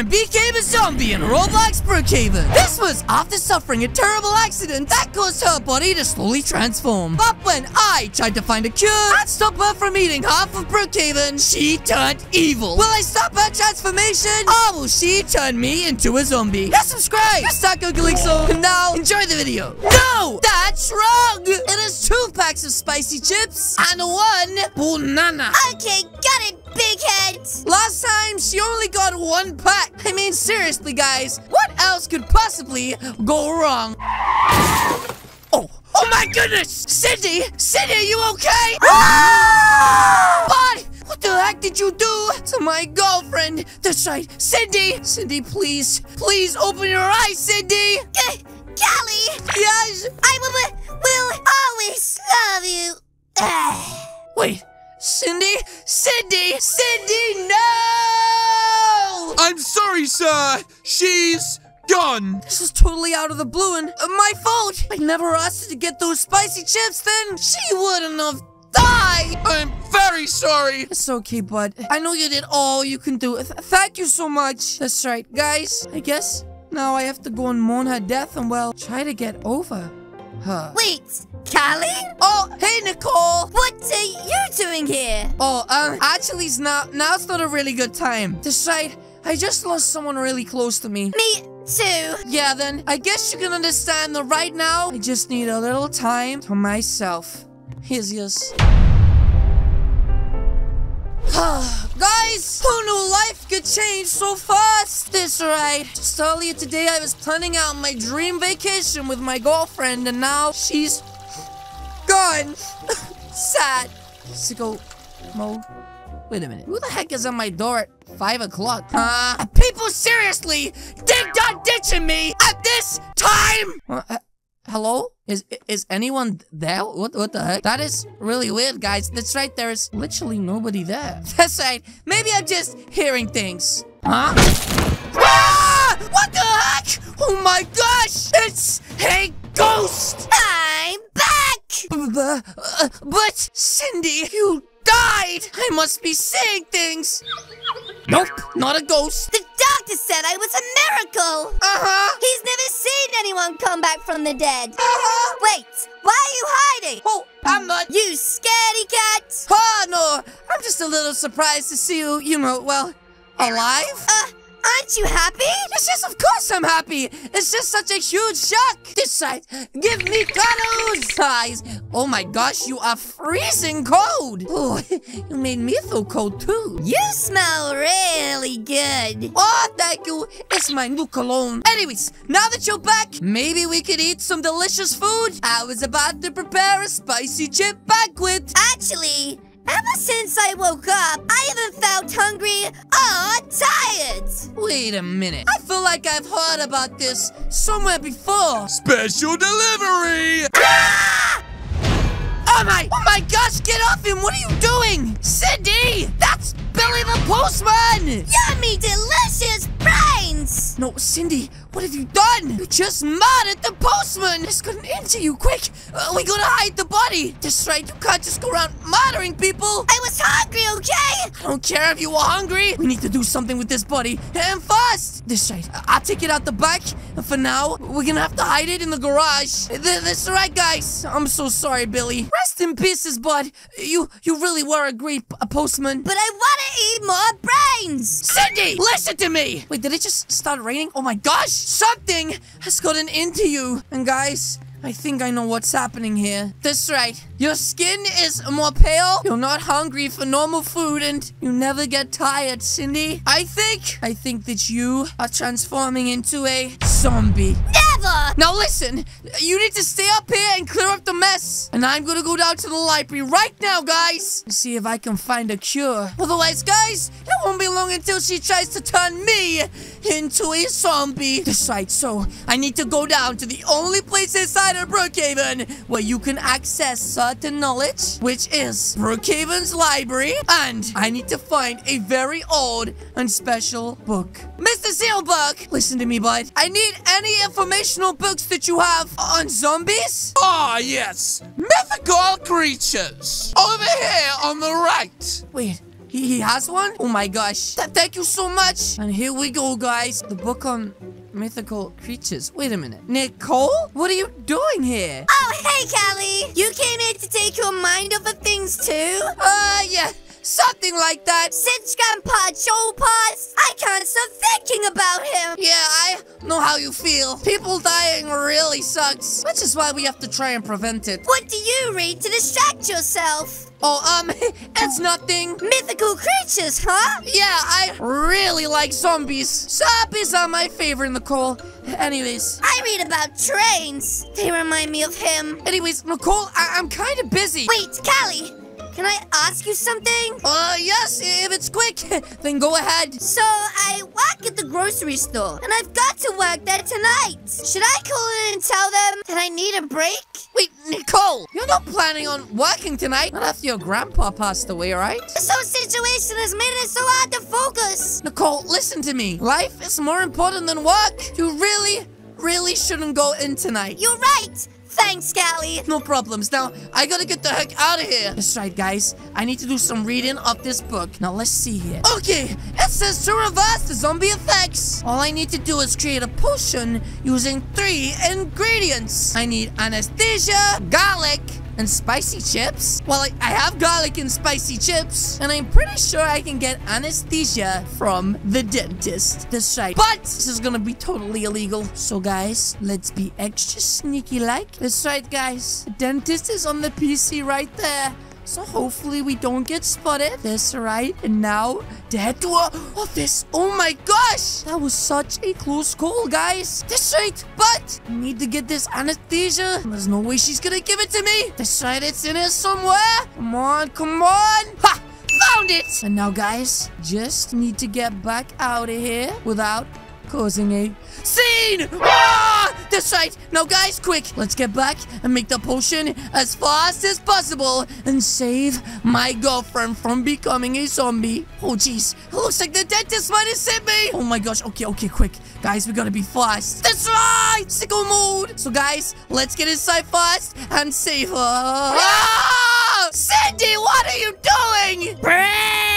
friend became a zombie in Roblox Brookhaven. This was after suffering a terrible accident that caused her body to slowly transform. But when I tried to find a cure and stop her from eating half of Brookhaven, she turned evil. Will I stop her transformation? Or will she turn me into a zombie? Yes, subscribe! It's Taco Calixo. And now, enjoy the video. No! That's wrong! It is two packs of spicy chips and one banana. Okay, got big head. Last time, she only got one pack. I mean, seriously, guys, what else could possibly go wrong? Oh, oh my goodness! Cindy! Cindy, are you okay? Ah! Bud! What the heck did you do to my girlfriend? That's right, Cindy! Cindy, please, please open your eyes, Cindy! G Callie, Yes! I will, will always love you. Wait, Cindy? Cindy! Cindy, no! I'm sorry, sir. She's gone. This is totally out of the blue and uh, my fault. I never asked her to get those spicy chips, then she wouldn't have died. I'm very sorry. It's okay, bud. I know you did all you can do. Th thank you so much. That's right, guys. I guess now I have to go and mourn her death and, well, try to get over her. Wait, Callie? Oh, hey, Nicole. What are you doing here? Oh, um, actually, it's not, now it's not a really good time. Right. I just lost someone really close to me. Me too. Yeah, then, I guess you can understand that right now, I just need a little time to myself. Here's yours. Guys, who knew life could change so fast? That's right. Just earlier today, I was planning out my dream vacation with my girlfriend, and now she's gone. Sad. Sicko Mo. Wait a minute. Who the heck is on my door at 5 o'clock? Uh, people seriously did not ditching me at this time! Uh, uh, hello? Is is anyone there? What what the heck? That is really weird, guys. That's right, there is literally nobody there. That's right. Maybe I'm just hearing things. Huh? Ah! What the heck? Oh my gosh! It's a ghost! I'm. But, uh, but Cindy, you died! I must be seeing things! Nope, not a ghost. The doctor said I was a miracle. Uh-huh. He's never seen anyone come back from the dead. Uh-huh. Wait, why are you hiding? Oh, I'm not... You scaredy cat. Oh, no. I'm just a little surprised to see you, you know, well, alive. Uh, aren't you happy? Yes, yes, of course I'm happy. It's just such a huge shock. This side, give me cuddles. Eyes. Oh my gosh, you are freezing cold. Oh, you made me feel cold too. You smell really good. Oh, thank you. It's my new cologne. Anyways, now that you're back, maybe we could eat some delicious food. I was about to prepare a spicy chip banquet. Actually, ever since I woke up, I haven't felt hungry or tired. Wait a minute. I feel like I've heard about this somewhere before. Special delivery. Ah! Oh my, oh my gosh, get off him. What are you doing? Cindy, that's Billy the Postman. Yummy, delicious brains. No, Cindy, what have you done? You just murdered the postman. He's into you. Quick, uh, we gotta hide the body. That's right, you can't just go around murdering people. I was hungry, okay? I don't care if you were hungry. We need to do something with this body. And fast. This right. I- I'll take it out the back. And for now, we're gonna have to hide it in the garage. Th- That's right, guys. I'm so sorry, Billy. Rest in pieces, bud. You you really were a great a postman. But I want to eat more brains. Cindy, listen to me. Wait, did it just start raining? Oh my gosh, something has gotten into you. And guys, I think I know what's happening here. That's right. Your skin is more pale. You're not hungry for normal food and you never get tired, Cindy. I think, I think that you are transforming into a zombie. Never. Now listen, you need to stay up here and clear up the mess. And I'm gonna go down to the library right now, guys. And see if I can find a cure. Otherwise, guys, it won't be long until she tries to turn me into a zombie. That's right, so I need to go down to the only place inside of Brookhaven where you can access certain knowledge, which is Brookhaven's library. And I need to find a very old and special book. Mr. Sealbug, listen to me, bud. I need any informational books that you have on zombies. Ah, yes. Mythical creatures. Over here on the right. Wait, He, he has one? Oh my gosh. Th- thank you so much. And here we go, guys. The book on mythical creatures. Wait a minute. Nicole? What are you doing here? Oh, hey, Callie. You came here to take your mind off of things too? Uh, yeah. Something like that. Since Grandpa know how you feel. People dying really sucks. Which is why we have to try and prevent it. What do you read to distract yourself? Oh, um, it's nothing. Mythical creatures, huh? Yeah, I really like zombies. Zombies are my favorite, Nicole. Anyways, I read about trains. They remind me of him. anyways, Nicole, I- I'm kind of busy. Wait, Callie, can I ask you something? Uh, yes, if it's quick, then go ahead. So, I work at the grocery store, and I've got to work there tonight. Should I call in and tell them that I need a break? Wait, Nicole, you're not planning on working tonight? Not after your grandpa passed away, right? This whole situation has made it so hard to focus. Nicole, listen to me. Life is more important than work. You really, really shouldn't go in tonight. You're right. Thanks, Callie. No problems. Now, I gotta get the heck out of here. That's right, guys. I need to do some reading of this book. Now, let's see here. Okay, it says to reverse the zombie effects. All I need to do is create a potion using three ingredients. I need anesthesia, garlic, and spicy chips. Well, I, I have garlic and spicy chips, and I'm pretty sure I can get anesthesia from the dentist. That's right. But this is gonna be totally illegal. So, guys, let's be extra sneaky like. That's right, guys. The dentist is on the PC right there. So hopefully we don't get spotted. This, right. And now the head door of this. Oh my gosh! That was such a close call, guys. This right. But need to get this anesthesia. There's no way she's gonna give it to me. That's right. It's in here somewhere. Come on, come on. Ha! Found it! And now, guys, just need to get back out of here without causing a scene! Ah! That's right. Now, guys, quick. Let's get back and make the potion as fast as possible and save my girlfriend from becoming a zombie. Oh, jeez. It looks like the dentist might have sent me. Oh, my gosh. Okay, okay, quick. Guys, we gotta be fast. That's right! Sicko mode! So, guys, let's get inside fast and save her. Ah! Cindy, what are you doing? Brains!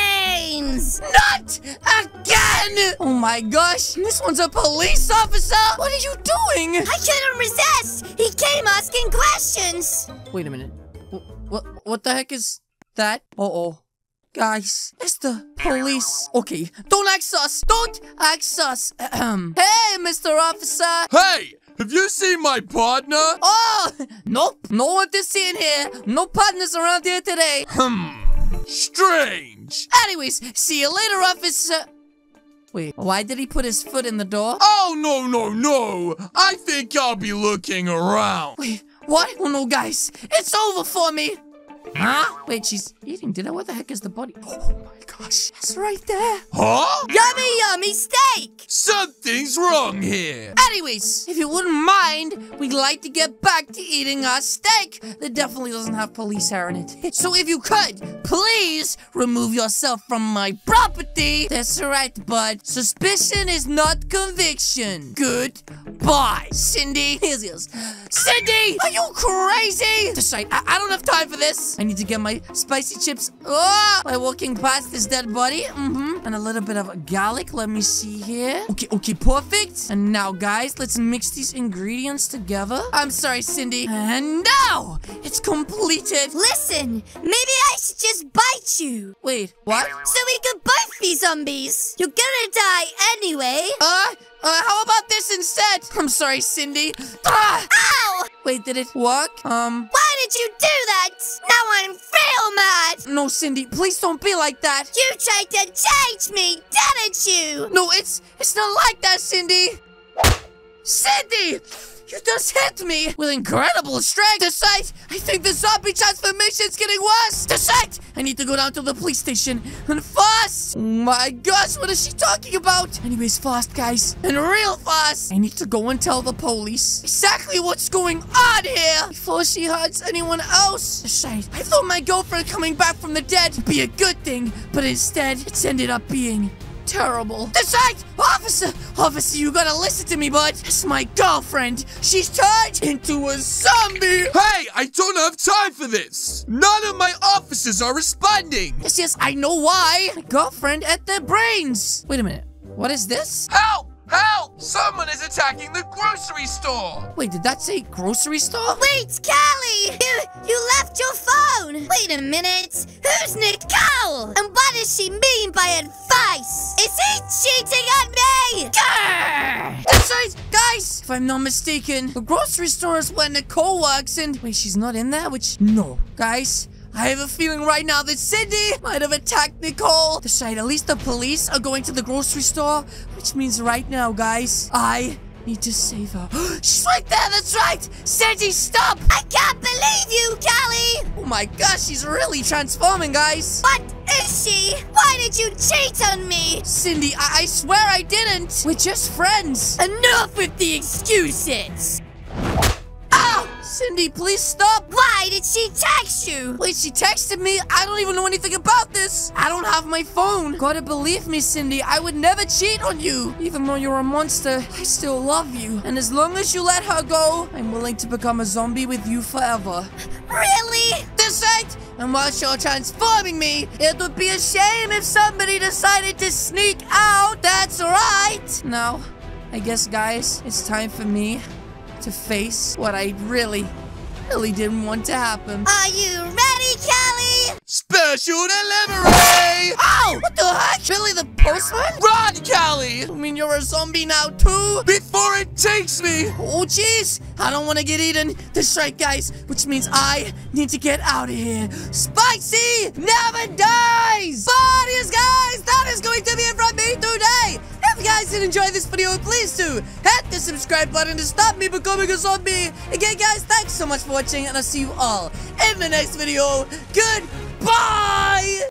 Not again! Oh my gosh, this one's a police officer! What are you doing? I couldn't resist. He came asking questions. Wait a minute. What, what the heck is that? Uh-oh. Guys, it's the police. Okay, don't ask us. Don't ask us. Ahem. hey, Mr. Officer. Hey, have you seen my partner? Oh, nope. No one to see in here. No partners around here today. Hmm, strange. Anyways, see you later, officer. Wait, why did he put his foot in the door? Oh, no, no, no. I think I'll be looking around. Wait, what? Oh no, guys, it's over for me. Huh? Wait, she's eating dinner. What the heck is the body? Oh my gosh, that's right there. Huh? Yummy, yummy steak. Something's wrong here. Anyways, if you wouldn't mind, we'd like to get back to eating our steak. That definitely doesn't have police hair in it. So if you could, please remove yourself from my property. That's right, bud. Suspicion is not conviction. Goodbye, Cindy. Here's yours. Cindy, are you crazy? That's right. I, I don't have time for this. I need to get my spicy chips. Oh, by walking past this dead body. Mm-hmm. And a little bit of garlic. Let me see here. Okay, okay, perfect. And now, guys, let's mix these ingredients together. I'm sorry, Cindy. And now it's completed. Listen, maybe I should just bite you. Wait, what? So we could both be zombies. You're gonna die anyway. Uh, uh, how about this instead? I'm sorry, Cindy. Ah! Ow! Wait, did it work? Um, Why did you do that? Now I'm real mad. no, Cindy, please don't be like that. You tried to change me, didn't you? No, it's it's not like that, Cindy. Cindy, you just hit me with incredible strength. The sight, I think the zombie transformation is getting worse. The sight, I need to go down to the police station and fast. Oh my gosh, what is she talking about? Anyways, fast, guys, and real fast. I need to go and tell the police exactly what's going on here before she hurts anyone else. The sight, I thought my girlfriend coming back from the dead would be a good thing, but instead, it's ended up being terrible. That's right! Officer! Officer, you gotta listen to me, bud. It's my girlfriend. She's turned into a zombie! Hey, I don't have time for this. None of my officers are responding. Yes, yes, I know why. My girlfriend at the brains. Wait a minute. What is this? Help! Help! Someone is attacking the grocery store. Wait, did that say grocery store? Wait, Callie! You, you left your phone! Wait a minute! Who's Nicole? And what does she mean by advice? Is he cheating on me? Grr! That's right, guys! If I'm not mistaken, the grocery store is where Nicole works and... Wait, she's not in there? Which... No. Guys, I have a feeling right now that Cindy might have attacked Nicole. That's right, at least the police are going to the grocery store, which means right now, guys, I need to save her. She's right there, that's right! Cindy, stop! I can't believe you, Callie! Oh my gosh, she's really transforming, guys! What is she? Why did you cheat on me? Cindy, I, I swear I didn't! We're just friends! Enough with the excuses! Cindy, please stop! Why did she text you? Wait, she texted me? I don't even know anything about this! I don't have my phone! Gotta believe me, Cindy, I would never cheat on you! Even though you're a monster, I still love you. And as long as you let her go, I'm willing to become a zombie with you forever. Really? This! And while you're transforming me, it would be a shame if somebody decided to sneak out! That's right! Now, I guess, guys, it's time for me to face what I really, really didn't want to happen. Are you ready, Callie? Special delivery! Oh! What the heck? Really, the postman? Run, Callie! I mean you're a zombie now, too? Before it takes me! Oh, jeez. I don't want to get eaten. That's right, guys. Which means I need to get out of here. Spicy never dies! But yes, guys, that is going to be it from me today. You guys did enjoy this video, please do hit the subscribe button to stop me becoming a zombie. Again, guys, thanks so much for watching, and I'll see you all in the next video. Goodbye!